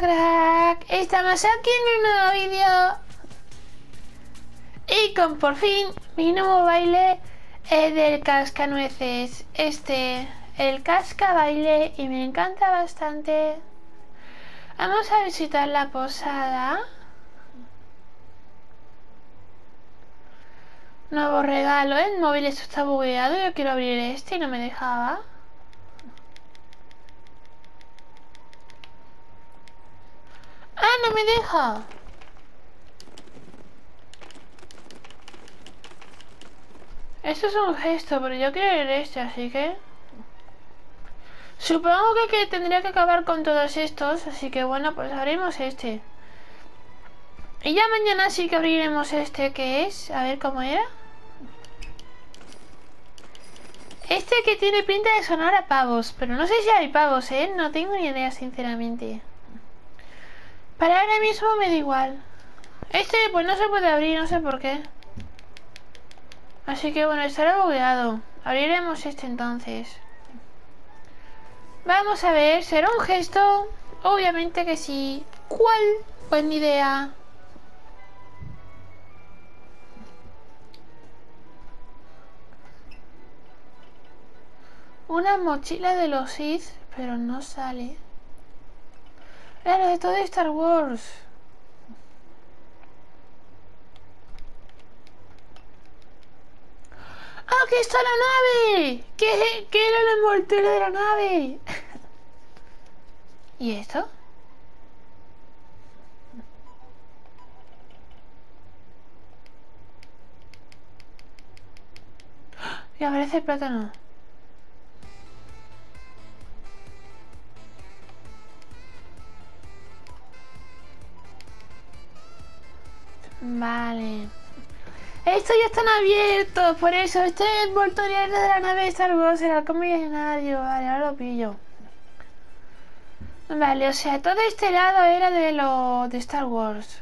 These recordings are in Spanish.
crack? Estamos aquí en un nuevo vídeo. Y con por fin mi nuevo baile es del cascanueces. Este, el casca baile y me encanta bastante. Vamos a visitar la posada. Nuevo regalo, el móvil esto está bugueado. Yo quiero abrir este y no me dejaba. ¡Ah, no me deja! Esto es un gesto, pero yo quiero ir este, así que... Supongo que, tendría que acabar con todos estos, así que bueno, pues abrimos este. Y ya mañana sí que abriremos este que es, a ver cómo era. Este que tiene pinta de sonar a pavos, pero no sé si hay pavos, ¿eh? No tengo ni idea, sinceramente. Para ahora mismo me da igual. Este pues no se puede abrir, no sé por qué. Así que bueno, estará bugueado. Abriremos este entonces. Vamos a ver, ¿será un gesto? Obviamente que sí. ¿Cuál? Pues ni idea. Una mochila de los Sith, pero no sale. Era de todo Star Wars. ¡Ah, que está la nave! ¿Qué, qué era el envoltorio de la nave? ¿Y esto? Y aparece el plátano. Vale. Estos ya están abiertos, por eso. Este envoltorio de la nave de Star Wars era como escenario. Vale, ahora lo pillo. Vale, o sea, todo este lado era de lo de Star Wars.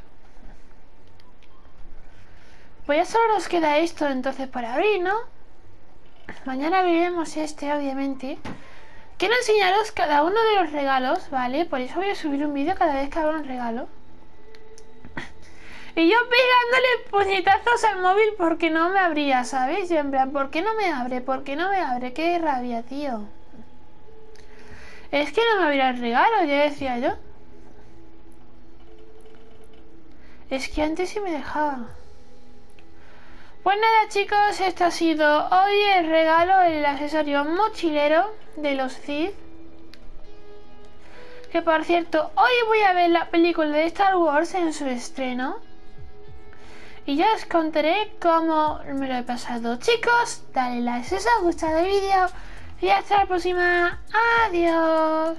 Pues ya solo nos queda esto entonces para abrir, ¿no? Mañana abriremos este, obviamente. Quiero enseñaros cada uno de los regalos, ¿vale? Por eso voy a subir un vídeo cada vez que abra un regalo. Y yo pegándole puñetazos al móvil porque no me abría, ¿sabéis? Yo en plan, ¿por qué no me abre? ¿Por qué no me abre? Qué rabia, tío. Es que no me abría el regalo, ya decía yo. Es que antes sí me dejaba. Pues nada chicos, esto ha sido hoy el regalo, el accesorio mochilero de los Cid. Que por cierto, hoy voy a ver la película de Star Wars en su estreno. Y ya os contaré cómo me lo he pasado. Chicos, dale like si os ha gustado el vídeo. Y hasta la próxima. Adiós.